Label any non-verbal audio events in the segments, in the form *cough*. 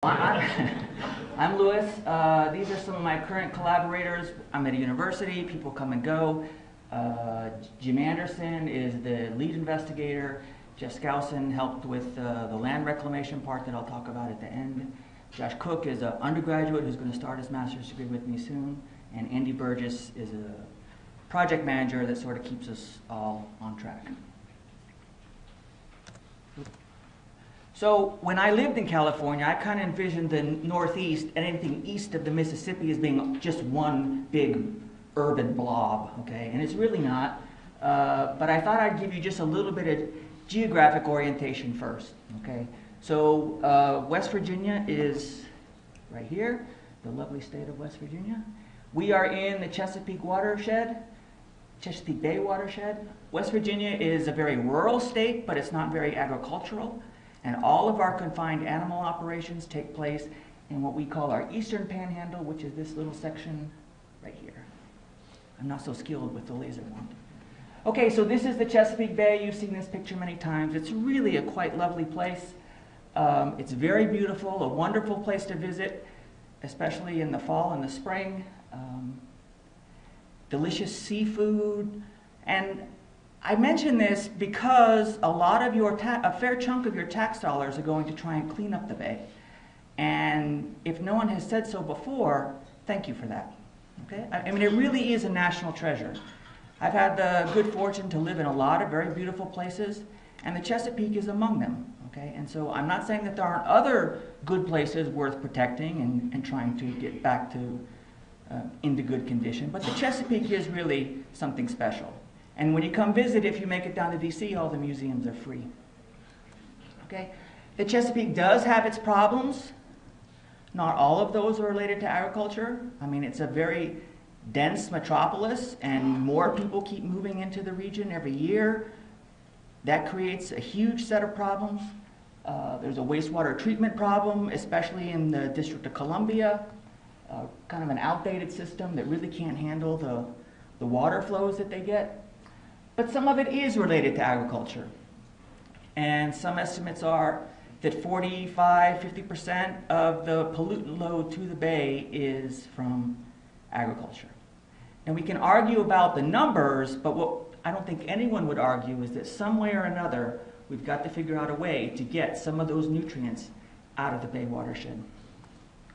*laughs* I'm Louis. Uh, these are some of my current collaborators. I'm at a university, people come and go. Uh, Jim Anderson is the lead investigator. Jeff Skousen helped with uh, the land reclamation part that I'll talk about at the end. Josh Cook is an undergraduate who's going to start his master's degree with me soon. And Andy Burgess is a project manager that sort of keeps us all on track. So when I lived in California, I kind of envisioned the Northeast and anything east of the Mississippi as being just one big urban blob, okay? And it's really not. Uh, but I thought I'd give you just a little bit of geographic orientation first, okay? So uh, West Virginia is right here, the lovely state of West Virginia. We are in the Chesapeake watershed, Chesapeake Bay watershed. West Virginia is a very rural state, but it's not very agricultural. And all of our confined animal operations take place in what we call our eastern panhandle, which is this little section right here. I'm not so skilled with the laser wand. Okay, so this is the Chesapeake Bay. You've seen this picture many times. It's really a quite lovely place. Um, it's very beautiful, a wonderful place to visit, especially in the fall and the spring. Um, delicious seafood, and I mention this because a lot of your a fair chunk of your tax dollars are going to try and clean up the bay. And if no one has said so before, thank you for that. Okay? I, I mean, it really is a national treasure. I've had the good fortune to live in a lot of very beautiful places, and the Chesapeake is among them. Okay? And so I'm not saying that there aren't other good places worth protecting and, and trying to get back to uh, into good condition, but the Chesapeake is really something special. And when you come visit, if you make it down to DC, all the museums are free. Okay? The Chesapeake does have its problems. Not all of those are related to agriculture. I mean, it's a very dense metropolis, and more people keep moving into the region every year. That creates a huge set of problems. Uh, there's a wastewater treatment problem, especially in the District of Columbia. Uh, kind of an outdated system that really can't handle the, the water flows that they get. But some of it is related to agriculture. And some estimates are that 45, 50% of the pollutant load to the bay is from agriculture. And we can argue about the numbers, but what I don't think anyone would argue is that some way or another, we've got to figure out a way to get some of those nutrients out of the bay watershed.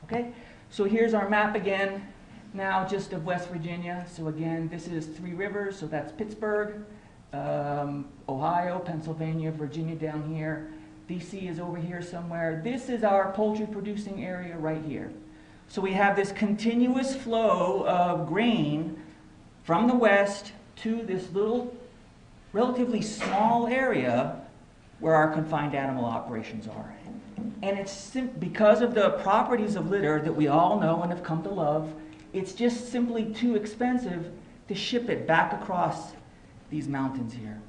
Okay? So here's our map again, now just of West Virginia. So again, this is Three Rivers, so that's Pittsburgh, um, Ohio, Pennsylvania, Virginia down here. DC is over here somewhere. This is our poultry producing area right here. So we have this continuous flow of grain from the west to this little, relatively small area where our confined animal operations are. And it's because of the properties of litter that we all know and have come to love, it's just simply too expensive to ship it back across these mountains here.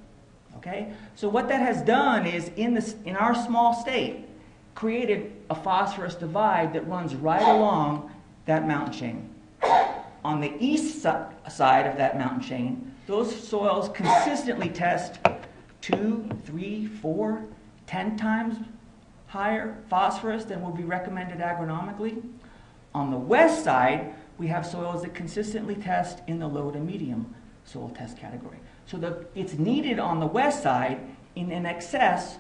Okay? So what that has done is in this in our small state created a phosphorus divide that runs right along that mountain chain. On the east side of that mountain chain, those soils consistently test two, three, four, ten times higher phosphorus than would be recommended agronomically. On the west side, we have soils that consistently test in the low to medium soil test category. So the, it's needed on the west side in an excess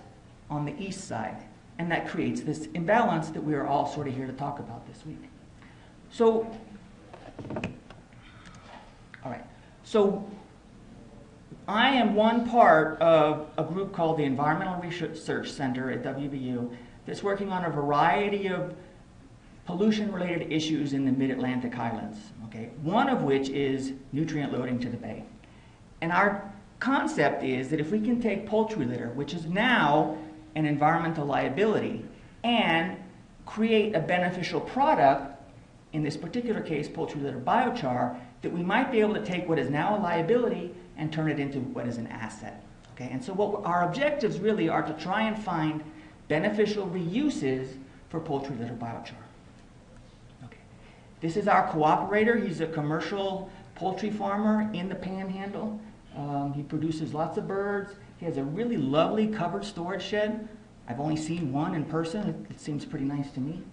on the east side. And that creates this imbalance that we are all sort of here to talk about this week. So, all right. So I am one part of a group called the Environmental Research Center at WVU that's working on a variety of pollution related issues in the mid Atlantic highlands. Okay? One of which is nutrient loading to the bay. And our concept is that if we can take poultry litter, which is now an environmental liability, and create a beneficial product, in this particular case, poultry litter biochar, that we might be able to take what is now a liability and turn it into what is an asset. Okay? And so what our objectives really are to try and find beneficial reuses for poultry litter biochar. This is our cooperator. He's a commercial poultry farmer in the panhandle. Um, he produces lots of birds. He has a really lovely covered storage shed. I've only seen one in person. It, seems pretty nice to me.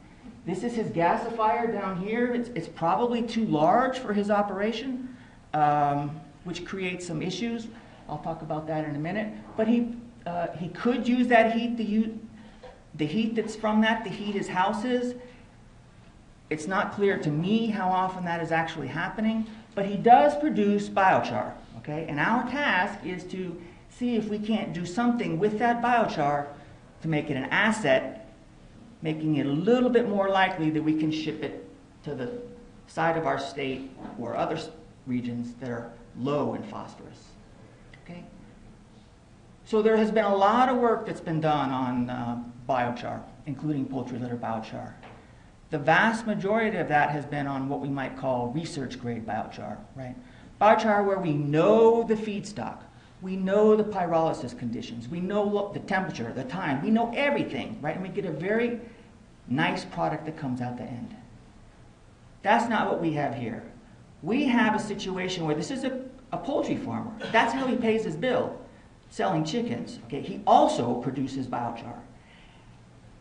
This is his gasifier down here. It's, it's probably too large for his operation, um, which creates some issues. I'll talk about that in a minute. But he, uh, he could use that heat use, the heat that's from that to heat his houses. It's not clear to me how often that is actually happening, but he does produce biochar, okay? And our task is to see if we can't do something with that biochar to make it an asset, making it a little bit more likely that we can ship it to the side of our state or other regions that are low in phosphorus. Okay? So there has been a lot of work that's been done on uh, biochar, including poultry litter biochar. The vast majority of that has been on what we might call research grade biochar, right? Biochar where we know the feedstock, we know the pyrolysis conditions, we know the temperature, the time, we know everything, right? And we get a very nice product that comes out the end. That's not what we have here. We have a situation where this is a, a poultry farmer. That's how he pays his bill, selling chickens. Okay, he also produces biochar.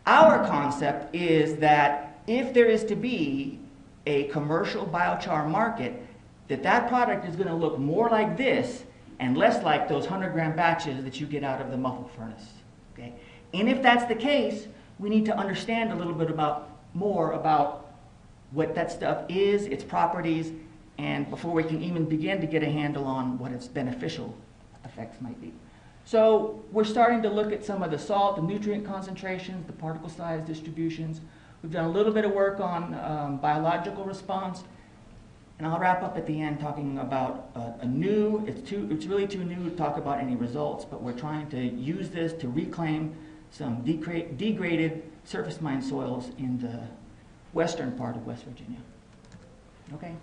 Our concept is that if there is to be a commercial biochar market, that that product is going to look more like this and less like those 100 gram batches that you get out of the muffle furnace. Okay? And if that's the case, we need to understand a little bit about more about what that stuff is, its properties, and before we can even begin to get a handle on what its beneficial effects might be. So we're starting to look at some of the salt, the nutrient concentrations, the particle size distributions. We've done a little bit of work on um, biological response, and I'll wrap up at the end talking about a, a new, it's, too, it's really too new to talk about any results, but we're trying to use this to reclaim some degra degraded surface mine soils in the western part of West Virginia. Okay?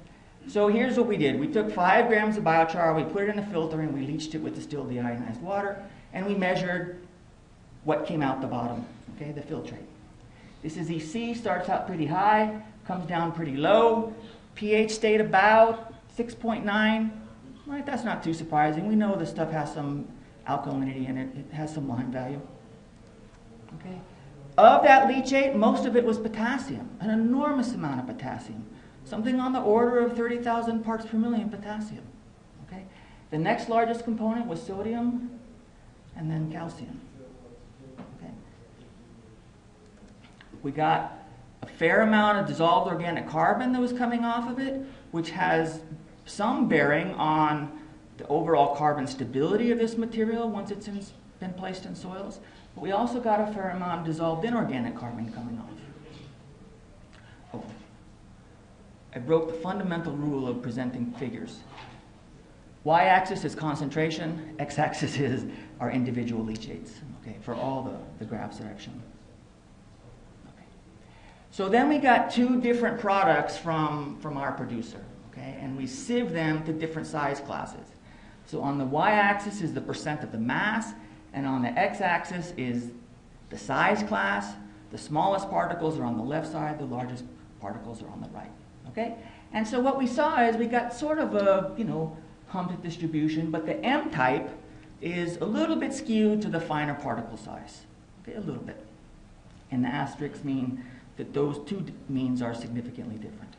So here's what we did. We took five grams of biochar, we put it in a filter, and we leached it with distilled deionized water, and we measured what came out the bottom, okay, the filtrate. This is EC, starts out pretty high, comes down pretty low. pH stayed about 6.9. Right, that's not too surprising. We know this stuff has some alkalinity in it. It has some lime value. Okay. Of that leachate, most of it was potassium, an enormous amount of potassium. Something on the order of 30,000 parts per million potassium. Okay. The next largest component was sodium and then calcium. We got a fair amount of dissolved organic carbon that was coming off of it, which has some bearing on the overall carbon stability of this material once it's in, been placed in soils. But we also got a fair amount of dissolved inorganic carbon coming off. Oh. I broke the fundamental rule of presenting figures. Y-axis is concentration, x-axis is our individual leachates, okay, for all the, the graphs that I've shown. So then we got two different products from, from our producer, okay? And we sieve them to different size classes. So on the y-axis is the percent of the mass, and on the x-axis is the size class. The smallest particles are on the left side, the largest particles are on the right, okay? And so what we saw is we got sort of a, you know, humped distribution, but the M type is a little bit skewed to the finer particle size, okay, a little bit. And the asterisks mean that those two means are significantly different.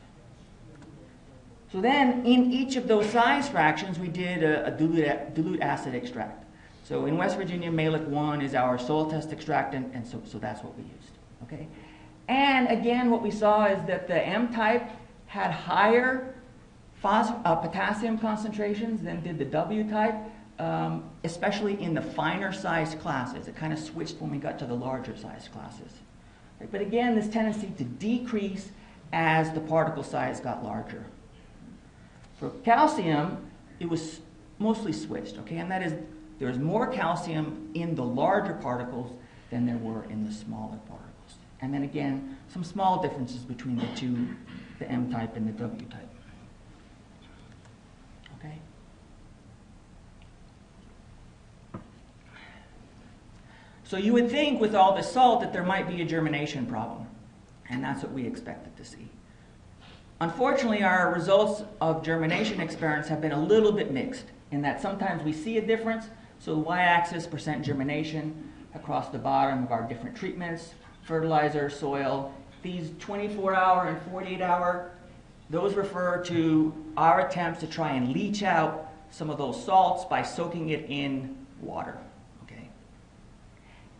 So then, in each of those size fractions, we did a, a dilute, dilute, acid extract. So in West Virginia, Mehlich 1 is our soil test extractant, and so, so that's what we used. Okay? And again, what we saw is that the M type had higher uh, potassium concentrations than did the W type, um, especially in the finer sized classes. It kind of switched when we got to the larger sized classes. But again, this tendency to decrease as the particle size got larger. For calcium, it was mostly switched, okay? And that is, there's more calcium in the larger particles than there were in the smaller particles. And then again, some small differences between the two, the M type and the W type. So you would think with all the salt that there might be a germination problem. And that's what we expected to see. Unfortunately, our results of germination experiments have been a little bit mixed in that sometimes we see a difference. So the y-axis, percent germination across the bottom of our different treatments, fertilizer, soil, these 24 hour and 48 hour, those refer to our attempts to try and leach out some of those salts by soaking it in water.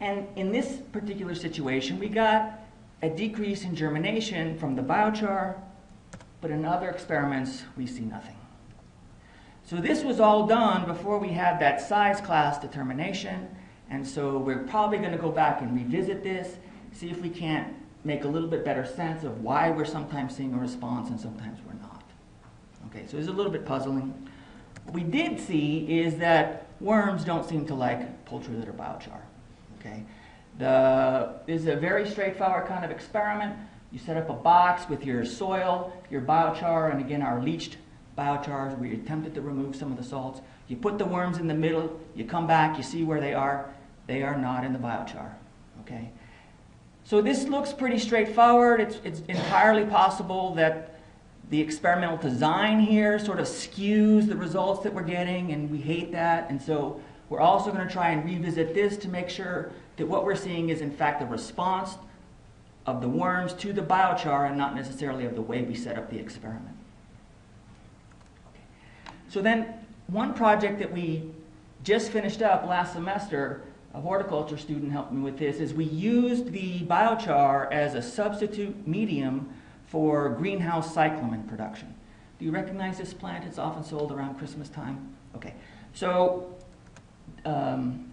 And in this particular situation, we got a decrease in germination from the biochar, but in other experiments, we see nothing. So this was all done before we had that size class determination, and so we're probably going to go back and revisit this, see if we can't make a little bit better sense of why we're sometimes seeing a response and sometimes we're not. Okay, so it's a little bit puzzling. What we did see is that worms don't seem to like poultry litter biochar. Okay, the, is a very straightforward kind of experiment. You set up a box with your soil, your biochar, and again our leached biochars. We attempted to remove some of the salts. You put the worms in the middle. You come back. You see where they are. They are not in the biochar. Okay. So this looks pretty straightforward. It's, it's entirely possible that the experimental design here sort of skews the results that we're getting, and we hate that. And so we're also going to try and revisit this to make sure that what we're seeing is, in fact, the response of the worms to the biochar and not necessarily of the way we set up the experiment. Okay. So then, one project that we just finished up last semester a horticulture student helped me with this, is we used the biochar as a substitute medium for greenhouse cyclamen production. Do you recognize this plant? It's often sold around Christmas time. Okay, so um,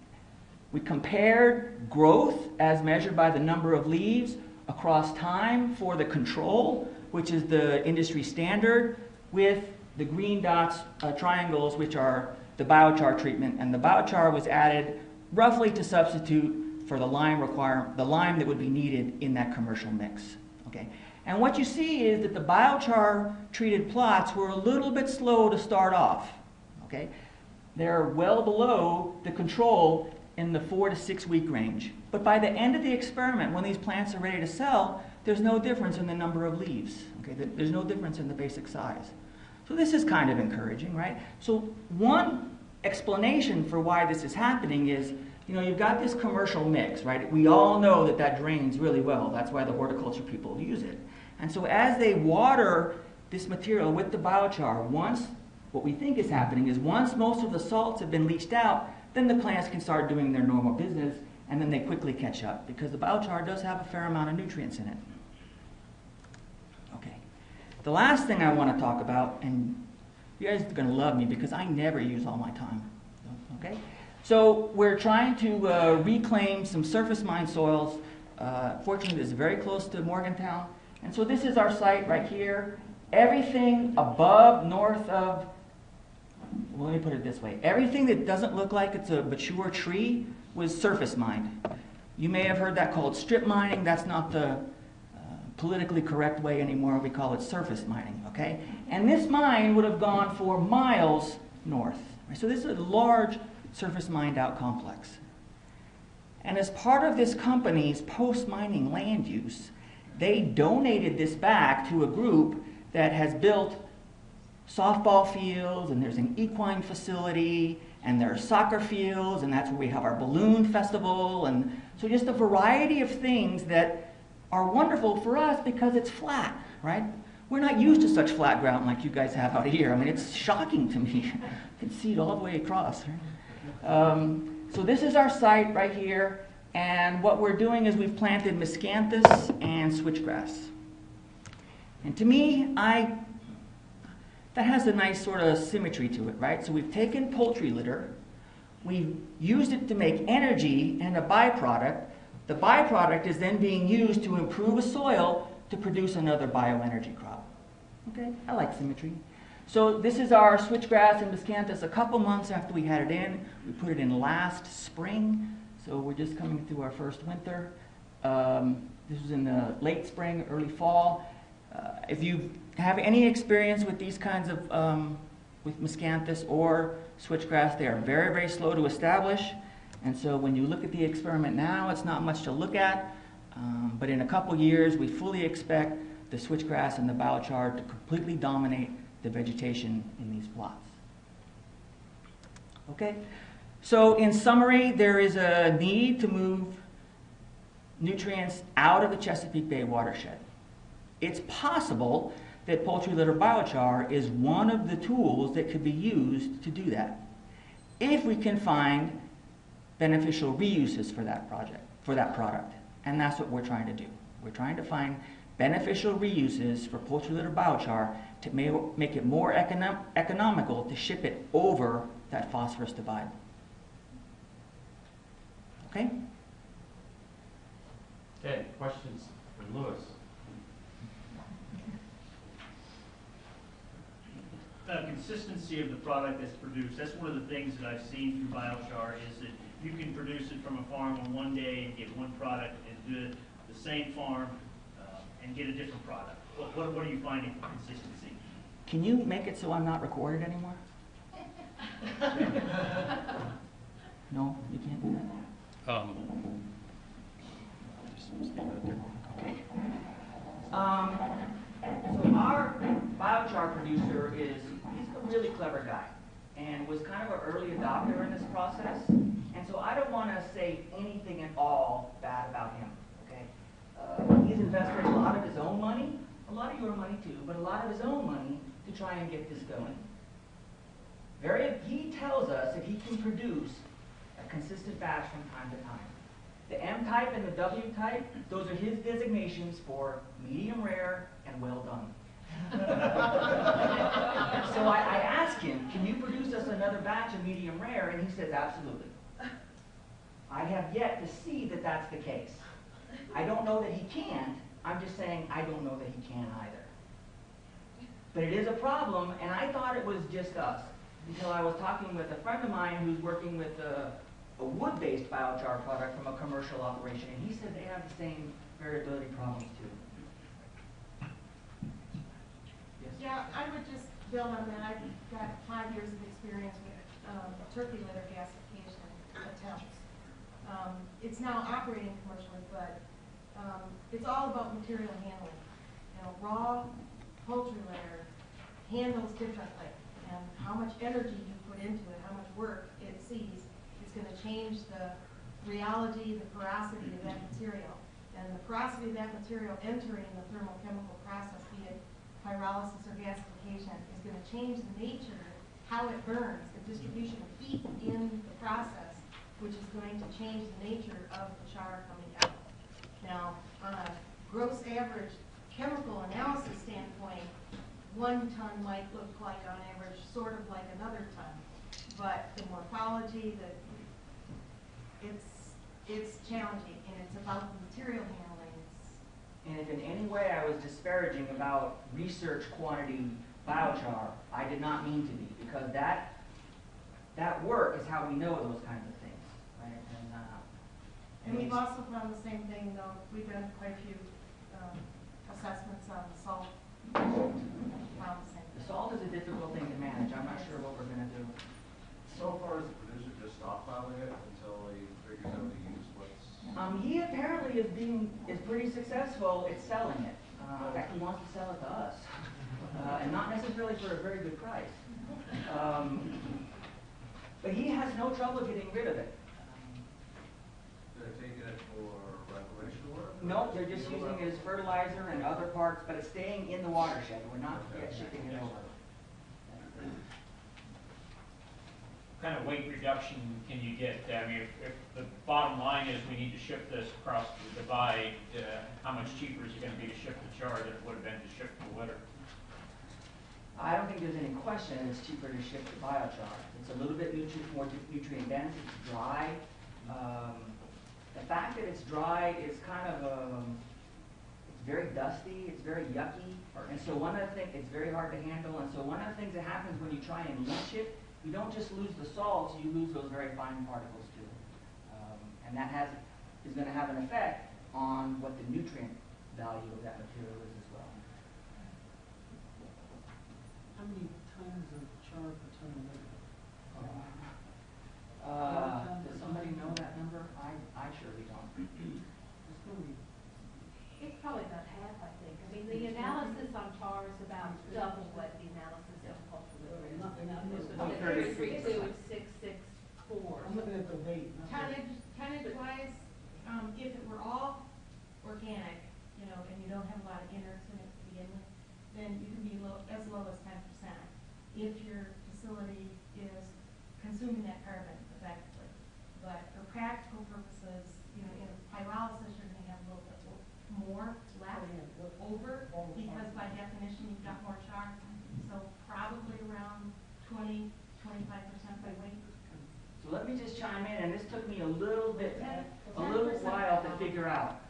we compared growth as measured by the number of leaves across time for the control, which is the industry standard, with the green dots, uh, triangles, which are the biochar treatment. And the biochar was added roughly to substitute for the lime require the lime that would be needed in that commercial mix. Okay? And what you see is that the biochar treated plots were a little bit slow to start off. Okay? They're well below the control in the four to six week range. But by the end of the experiment, when these plants are ready to sell, there's no difference in the number of leaves. Okay? There's no difference in the basic size. So this is kind of encouraging, right? So one explanation for why this is happening is, you know, you've got this commercial mix, right? We all know that that drains really well. That's why the horticulture people use it. And so as they water this material with the biochar, once what we think is happening is once most of the salts have been leached out, then the plants can start doing their normal business and then they quickly catch up because the biochar does have a fair amount of nutrients in it. Okay. The last thing I want to talk about, and you guys are going to love me because I never use all my time. Okay? So we're trying to uh, reclaim some surface mine soils. Uh, fortunately, it's very close to Morgantown. And so this is our site right here. Everything above, north of, well, let me put it this way. Everything that doesn't look like it's a mature tree was surface mined. You may have heard that called strip mining. That's not the uh, politically correct way anymore. We call it surface mining, okay? And this mine would have gone for miles north. So this is a large surface mined out complex. And as part of this company's post mining land use, they donated this back to a group that has built softball fields, and there's an equine facility, and there are soccer fields, and that's where we have our balloon festival, and so just a variety of things that are wonderful for us because it's flat, right? We're not used to such flat ground like you guys have out here. I mean, it's shocking to me. *laughs* you can see it all the way across. Um, so this is our site right here, and what we're doing is we've planted miscanthus and switchgrass. And to me, I that has a nice sort of symmetry to it, right? So we've taken poultry litter, we've used it to make energy and a byproduct, the byproduct is then being used to improve a soil to produce another bioenergy crop. Okay, I like symmetry. So this is our switchgrass and miscanthus a couple months after we had it in. We put it in last spring, so we're just coming through our first winter. Um, this was in the late spring, early fall. Uh, if you have any experience with these kinds of, um, with miscanthus or switchgrass, they are very, very slow to establish. And so when you look at the experiment now, it's not much to look at, um, but in a couple years, we fully expect the switchgrass and the biochar to completely dominate the vegetation in these plots. Okay? So in summary, there is a need to move nutrients out of the Chesapeake Bay watershed. It's possible that poultry litter biochar is one of the tools that could be used to do that. If we can find beneficial reuses for that project, for that product. And that's what we're trying to do. We're trying to find beneficial reuses for poultry litter biochar to ma- make it more econo- economical to ship it over that phosphorus divide. Okay? Okay, questions from Louis? The consistency of the product that's produced, that's one of the things that I've seen through biochar is that you can produce it from a farm on one day and get one product and do it the same farm uh, and get a different product. What, what what are you finding for consistency? Can you make it so I'm not recorded anymore? *laughs* No, you can't do that? Um. Just stay right there. Okay. Um, so our biochar producer is, he's a really clever guy and was kind of an early adopter in this process. And so I don't want to say anything at all bad about him, okay? Uh, he's invested a lot of his own money, a lot of your money too, but a lot of his own money to try and get this going. Very, he tells us if he can produce a consistent batch from time to time. The M type and the W type, those are his designations for medium rare and well done. *laughs* so I, I asked him, can you produce us another batch of medium rare? And he says, absolutely. I have yet to see that that's the case. I don't know that he can't. I'm just saying I don't know that he can either. But it is a problem, and I thought it was just us until I was talking with a friend of mine who's working with a, a wood-based biochar product from a commercial operation, and he said they have the same variability problems too. Yeah, I would just build on that. I've got five years of experience with um, turkey litter gasification attempts. Um, It's now operating commercially, but um, it's all about material handling. You know, raw poultry litter handles differently, and how much energy you put into it, how much work it sees, is gonna change the reality, the porosity of that material. And the porosity of that material entering the thermochemical process, be it pyrolysis or gasification, is gonna change the nature, how it burns, the distribution of heat in the process, which is going to change the nature of the char coming out. Now, on a gross average chemical analysis standpoint, one ton might look like on average, sort of like another ton. But the morphology, the, it's, it's challenging, and it's about the material handling. It's- And if in any way I was disparaging about research quantity biochar, I did not mean to be, because that, that work is how we know those kinds of things, right? And, uh, And we've also found the same thing, though, we've done quite a few um, assessments on the salt. The same The thing. salt is a difficult thing to manage, I'm not sure what we're gonna do. So far, is the producer just stockpiling it until he figures out to use what's, Um, he apparently is being, is pretty successful at selling it. Uh, in fact, he wants to sell it to us, uh, and not necessarily for a very good price. Um, but he has no trouble getting rid of it. they're taking it for reclamation work? No, they're just using it as fertilizer and other parts, but it's staying in the watershed, we're not yet shipping it over. kind of weight reduction can you get? I mean, if, if the bottom line is we need to ship this across the divide, uh, how much cheaper is it gonna be to ship the char than it would have been to ship the litter? I don't think there's any question it's cheaper to ship the biochar. It's a little bit nutri, more nutrient dense, it's dry. The fact that it's dry is kind of, um, it's very dusty, it's very yucky. And so one of the things, it's very hard to handle, and so one of the things that happens when you try and leach it, you don't just lose the salts, you lose those very fine particles too. Um, and that has, is gonna have an effect on what the nutrient value of that material is as well. How many tons of char per ton of litter? Uh, does somebody know that number? I, I surely don't. It's gonna be, It's probably about half, I think. I mean, the analysis on tar is about double what the analysis on poultry litter is. Nothing out there. So the thirty-three two is six six four. I'm looking at the weight, not the. Tonnage, tonnage wise, um, if it were all if your facility is consuming that carbon effectively. But for practical purposes, you know, in pyrolysis, you're gonna have a little bit more left over, because by definition, you've got more char. So probably around 20, 25 percent by weight. So let me just chime in, and this took me a little bit, Ten- a little 10% while to down. figure out.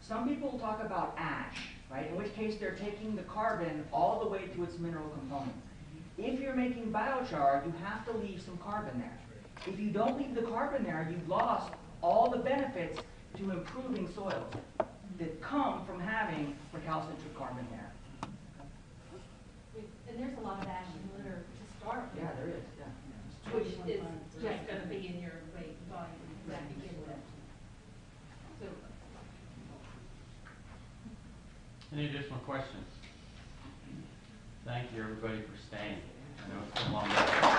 Some people talk about ash, right, in which case they're taking the carbon all the way to its mineral component. If you're making biochar, you have to leave some carbon there. If you don't leave the carbon there, you've lost all the benefits to improving soils that come from having recalcitrant carbon there. And there's a lot of ash in litter to start with. Yeah, there is, yeah. Which is just gonna be in your weight volume that you get with. So, Any additional questions? Thank you, everybody, for staying. I know it's been a long day.